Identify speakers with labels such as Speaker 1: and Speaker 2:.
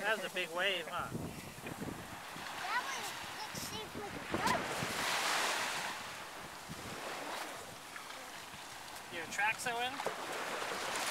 Speaker 1: That was a big wave, huh?
Speaker 2: That.
Speaker 1: Your tracks are in?